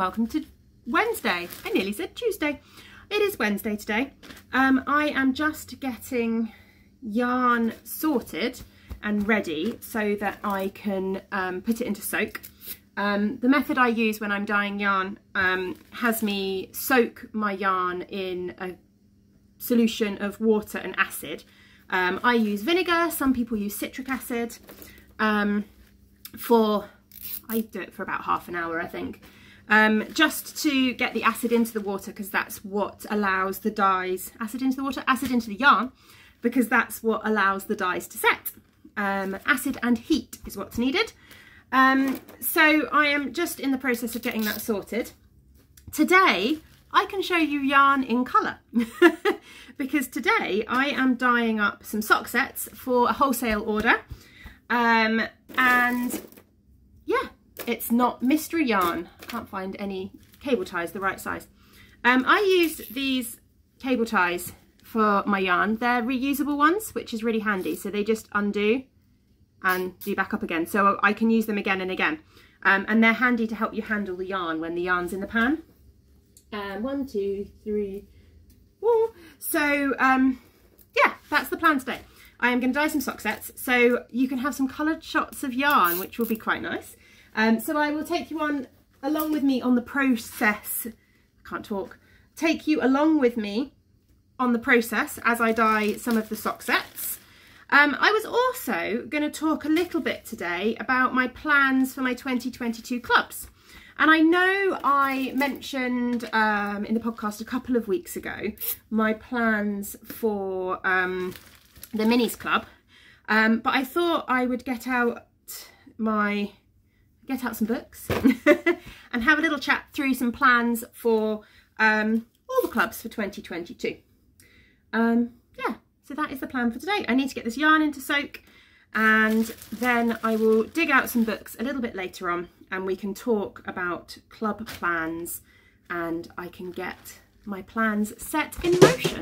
welcome to Wednesday. I nearly said Tuesday. It is Wednesday today. Um, I am just getting yarn sorted and ready so that I can um, put it into soak. Um, the method I use when I'm dyeing yarn um, has me soak my yarn in a solution of water and acid. Um, I use vinegar, some people use citric acid. Um, for I do it for about half an hour, I think, um, just to get the acid into the water because that's what allows the dyes, acid into the water, acid into the yarn, because that's what allows the dyes to set. Um, acid and heat is what's needed. Um, so I am just in the process of getting that sorted. Today, I can show you yarn in colour because today I am dyeing up some sock sets for a wholesale order. Um, and yeah, it's not mystery yarn. Can't find any cable ties the right size. Um, I use these cable ties for my yarn. They're reusable ones, which is really handy. So they just undo and do back up again. So I can use them again and again. Um, and they're handy to help you handle the yarn when the yarn's in the pan. Um, one, two, three, four. So um, yeah, that's the plan today. I am going to dye some sock sets so you can have some coloured shots of yarn, which will be quite nice. Um, so I will take you on along with me on the process. I can't talk. Take you along with me on the process as I dye some of the sock sets. Um, I was also going to talk a little bit today about my plans for my 2022 clubs. And I know I mentioned um, in the podcast a couple of weeks ago my plans for um, the Minis Club, um, but I thought I would get out my get out some books and have a little chat through some plans for um, all the clubs for 2022. Um, yeah, so that is the plan for today. I need to get this yarn into soak and then I will dig out some books a little bit later on and we can talk about club plans and I can get my plans set in motion.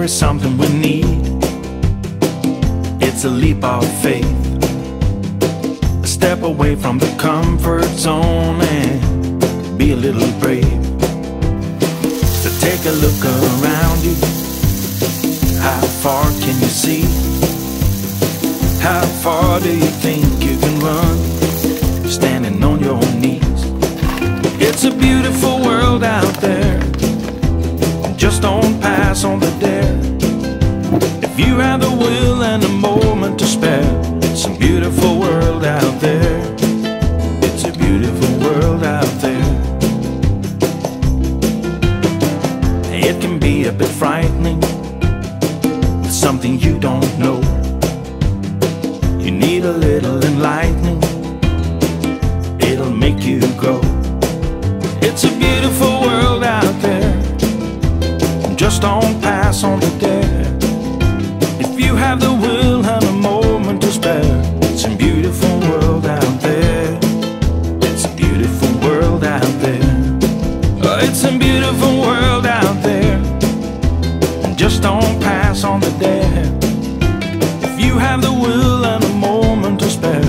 There is something we need. It's a leap of faith. A step away from the comfort zone and be a little brave. So take a look around you. How far can you see? How far do you think you can run? Standing on your knees. It's a beautiful on the dare. If you have the don't pass on the dare. If you have the will and a moment to spare, it's a beautiful world out there. It's a beautiful world out there. Oh, it's a beautiful world out there. Just don't pass on the dare. If you have the will and a moment to spare,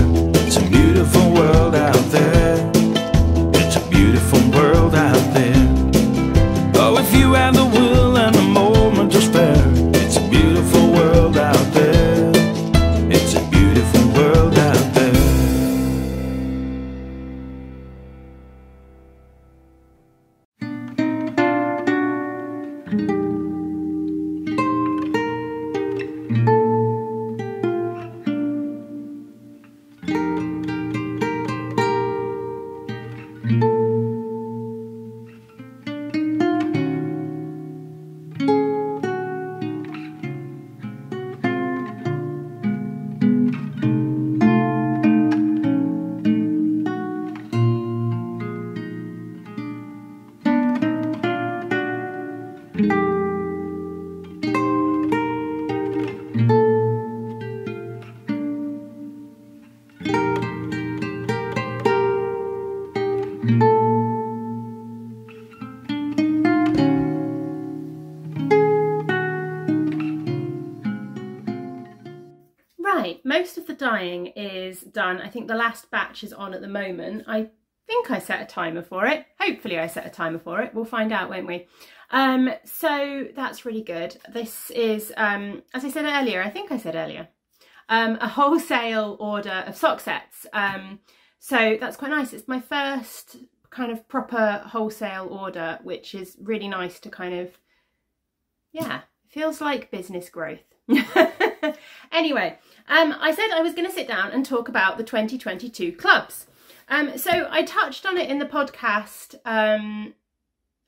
it's a beautiful world out there. It's a beautiful world out there. Oh, if you have the will most of the dyeing is done. I think the last batch is on at the moment. I think I set a timer for it. Hopefully I set a timer for it. We'll find out, won't we? Um, so that's really good. This is, um, as I said earlier, I think I said earlier, um, a wholesale order of sock sets. Um, so that's quite nice. It's my first kind of proper wholesale order, which is really nice to kind of, yeah, feels like business growth. anyway, um, I said I was going to sit down and talk about the 2022 clubs. Um, so I touched on it in the podcast um,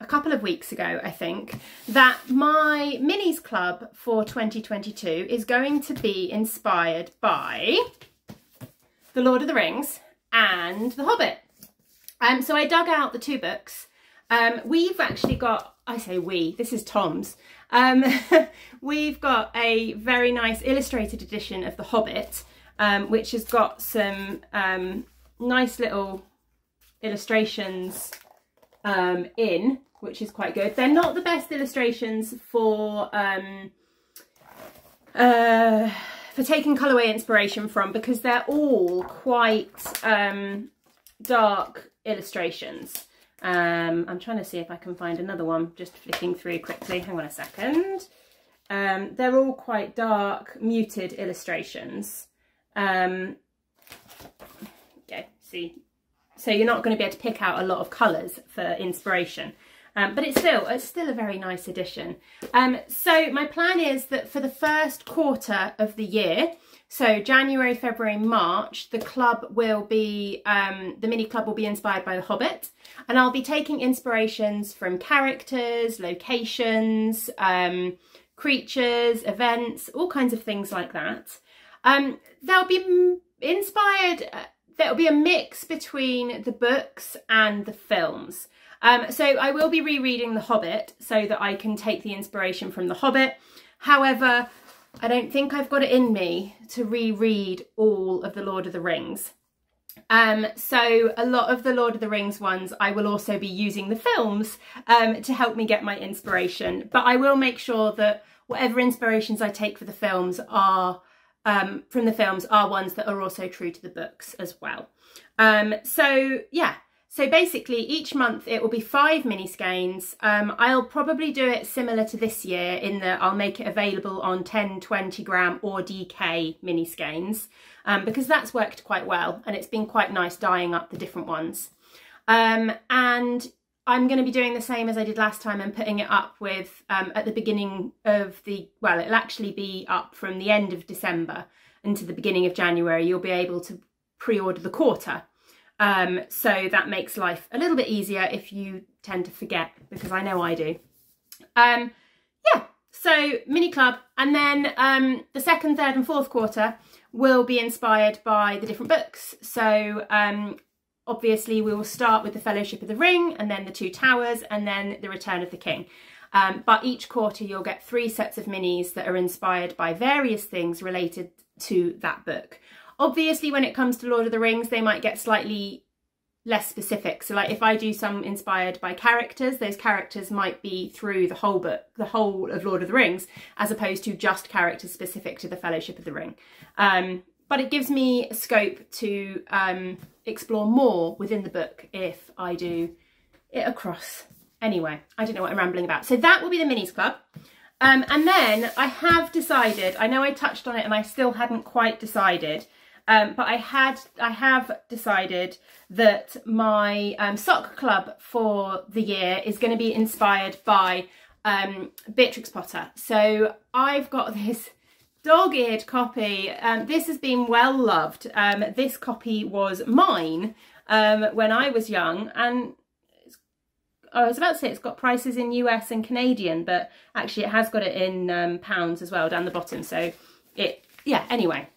a couple of weeks ago, I think, that my minis club for 2022 is going to be inspired by The Lord of the Rings and The Hobbit. Um, so I dug out the two books. Um, we've actually got, I say we, this is Tom's. Um, we've got a very nice illustrated edition of The Hobbit, um, which has got some um, nice little illustrations um, in, which is quite good. They're not the best illustrations for um, uh, for taking colourway inspiration from because they're all quite um, dark illustrations. Um, I'm trying to see if I can find another one, just flicking through quickly. Hang on a second. Um, they're all quite dark, muted illustrations. Um, yeah, see, so you're not going to be able to pick out a lot of colours for inspiration. Um, but it's still it's still a very nice addition. Um, so my plan is that for the first quarter of the year, so January, February, March, the club will be, um, the mini club will be inspired by The Hobbit. And I'll be taking inspirations from characters, locations, um, creatures, events, all kinds of things like that. Um, they'll be inspired, uh, there'll be a mix between the books and the films. Um, so I will be rereading The Hobbit so that I can take the inspiration from The Hobbit. However, I don't think I've got it in me to reread all of the Lord of the Rings. Um, so a lot of the Lord of the Rings ones, I will also be using the films um, to help me get my inspiration. But I will make sure that whatever inspirations I take for the films are um, from the films are ones that are also true to the books as well. Um, so yeah, so basically each month it will be five mini skeins. Um, I'll probably do it similar to this year in that I'll make it available on 10, 20 gram or DK mini skeins um, because that's worked quite well and it's been quite nice dyeing up the different ones. Um, and I'm going to be doing the same as I did last time and putting it up with um, at the beginning of the, well, it'll actually be up from the end of December into the beginning of January. You'll be able to pre-order the quarter. Um, so that makes life a little bit easier if you tend to forget, because I know I do. Um, yeah, so mini club. And then um, the second, third and fourth quarter will be inspired by the different books. So um, obviously we will start with the Fellowship of the Ring and then the Two Towers and then the Return of the King. Um, but each quarter you'll get three sets of minis that are inspired by various things related to that book. Obviously, when it comes to Lord of the Rings, they might get slightly less specific. So like if I do some inspired by characters, those characters might be through the whole book, the whole of Lord of the Rings, as opposed to just characters specific to the Fellowship of the Ring. Um, but it gives me scope to um, explore more within the book if I do it across. Anyway, I don't know what I'm rambling about. So that will be the Minis Club. Um, and then I have decided, I know I touched on it and I still hadn't quite decided, um, but I had, I have decided that my um, sock club for the year is going to be inspired by um, Beatrix Potter. So I've got this dog-eared copy. Um, this has been well loved. Um, this copy was mine um, when I was young and I was about to say it's got prices in US and Canadian, but actually it has got it in um, pounds as well down the bottom. So it, yeah, anyway.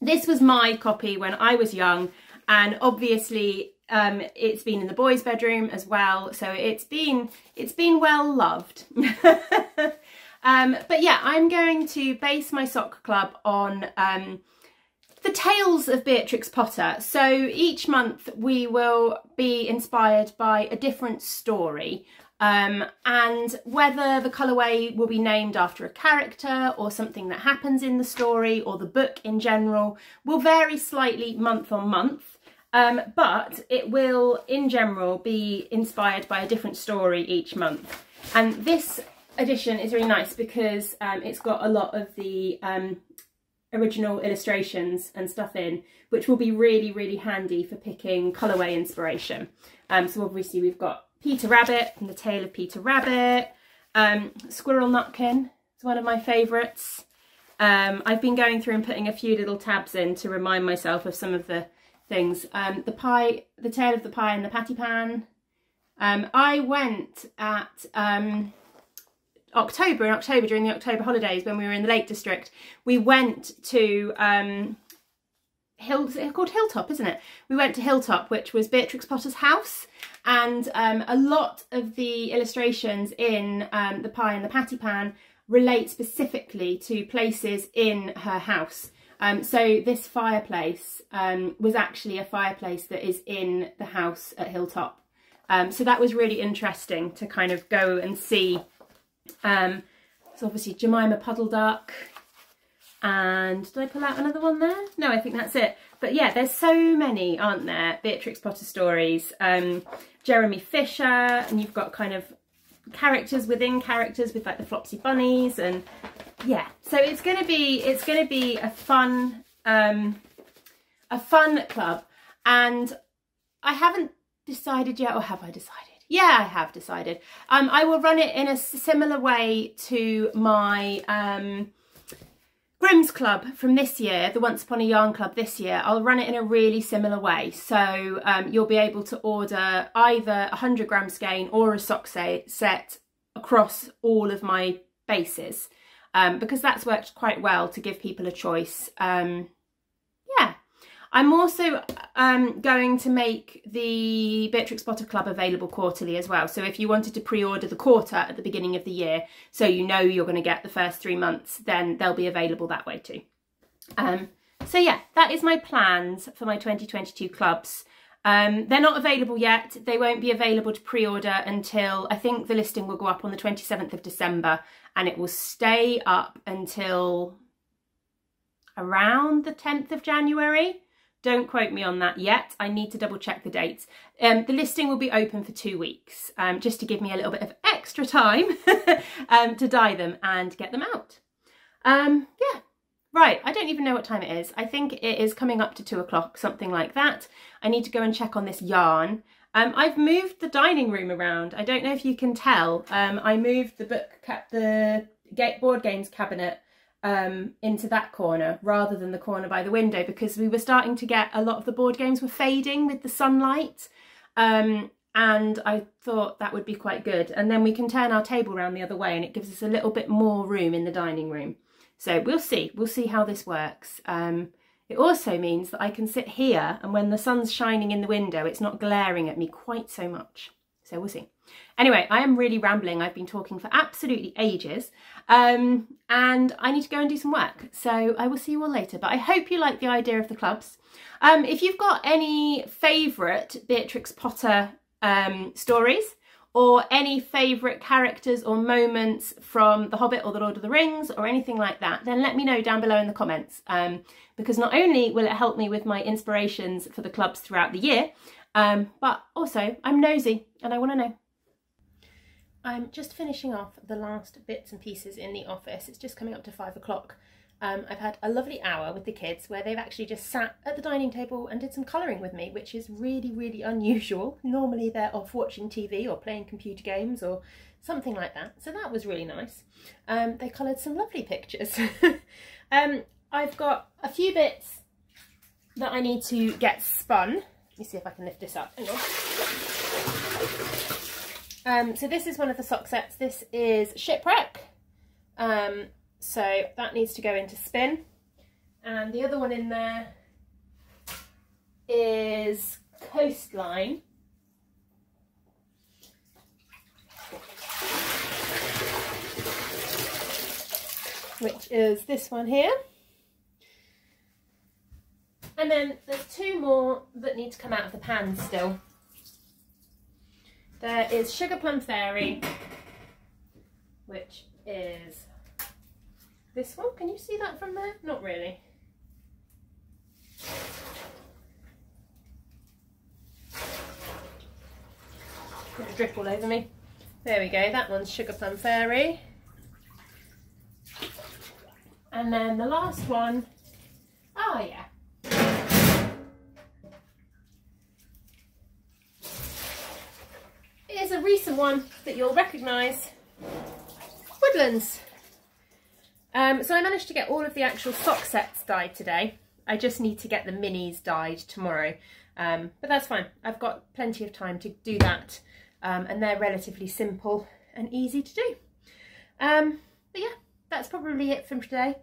This was my copy when I was young and obviously um, it's been in the boys' bedroom as well. So it's been, it's been well loved. um, but yeah, I'm going to base my sock club on um, the tales of Beatrix Potter. So each month we will be inspired by a different story. Um, and whether the colourway will be named after a character or something that happens in the story or the book in general will vary slightly month on month. Um, but it will, in general, be inspired by a different story each month. And this edition is really nice because um, it's got a lot of the um, original illustrations and stuff in, which will be really, really handy for picking colourway inspiration. Um, so obviously we've got Peter Rabbit and the Tale of Peter Rabbit. Um, Squirrel Nutkin is one of my favourites. Um, I've been going through and putting a few little tabs in to remind myself of some of the things. Um, the pie, the Tale of the Pie and the Patty Pan. Um, I went at um, October, in October, during the October holidays when we were in the Lake District, we went to um, Hill, called Hilltop, isn't it? We went to Hilltop, which was Beatrix Potter's house, and um, a lot of the illustrations in um, The Pie and the Patty Pan relate specifically to places in her house. Um, so this fireplace um, was actually a fireplace that is in the house at Hilltop. Um, so that was really interesting to kind of go and see. Um, so obviously Jemima Puddle Duck, and did I pull out another one there? No, I think that's it. But yeah, there's so many, aren't there? Beatrix Potter stories. Um, Jeremy Fisher, and you've got kind of characters within characters with like the Flopsy Bunnies and yeah. So it's gonna be it's gonna be a fun um a fun club and I haven't decided yet or have I decided? Yeah, I have decided. Um, I will run it in a similar way to my um, Grimm's Club from this year, the Once Upon a Yarn Club this year, I'll run it in a really similar way. So um, you'll be able to order either a 100 gram skein or a sock set across all of my bases um, because that's worked quite well to give people a choice. Um, I'm also um, going to make the Beatrix Potter Club available quarterly as well. So if you wanted to pre-order the quarter at the beginning of the year, so you know you're going to get the first three months, then they'll be available that way too. Um, so yeah, that is my plans for my 2022 clubs. Um, they're not available yet. They won't be available to pre-order until I think the listing will go up on the 27th of December and it will stay up until around the 10th of January. Don't quote me on that yet. I need to double check the dates. Um, the listing will be open for two weeks, um, just to give me a little bit of extra time um, to dye them and get them out. Um, yeah, right. I don't even know what time it is. I think it is coming up to two o'clock, something like that. I need to go and check on this yarn. Um, I've moved the dining room around. I don't know if you can tell. Um, I moved the book, the board games cabinet um, into that corner rather than the corner by the window because we were starting to get a lot of the board games were fading with the sunlight um, and I thought that would be quite good. And then we can turn our table around the other way and it gives us a little bit more room in the dining room. So we'll see. We'll see how this works. Um, it also means that I can sit here and when the sun's shining in the window it's not glaring at me quite so much so we'll see Anyway, I am really rambling. I've been talking for absolutely ages um, and I need to go and do some work. So I will see you all later. But I hope you like the idea of the clubs. Um, if you've got any favourite Beatrix Potter um, stories or any favourite characters or moments from The Hobbit or The Lord of the Rings or anything like that, then let me know down below in the comments. Um, because not only will it help me with my inspirations for the clubs throughout the year, um, but also I'm nosy and I want to know. I'm just finishing off the last bits and pieces in the office. It's just coming up to five o'clock. Um, I've had a lovely hour with the kids where they've actually just sat at the dining table and did some colouring with me, which is really, really unusual. Normally they're off watching TV or playing computer games or something like that. So that was really nice. Um, they coloured some lovely pictures. um, I've got a few bits that I need to get spun. Let me see if I can lift this up. Um, so this is one of the sock sets. This is Shipwreck. Um, so that needs to go into spin. And the other one in there is Coastline. Which is this one here. And then there's two more that need to come out of the pan still. There is Sugar Plum Fairy, which is this one. Can you see that from there? Not really. Gonna drip all over me. There we go, that one's Sugar Plum Fairy. And then the last one, oh yeah. One that you'll recognise, Woodlands. Um, so I managed to get all of the actual sock sets dyed today. I just need to get the minis dyed tomorrow. Um, but that's fine. I've got plenty of time to do that. Um, and they're relatively simple and easy to do. Um, but yeah, that's probably it from today.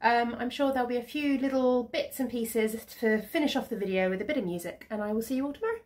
Um, I'm sure there'll be a few little bits and pieces to finish off the video with a bit of music and I will see you all tomorrow.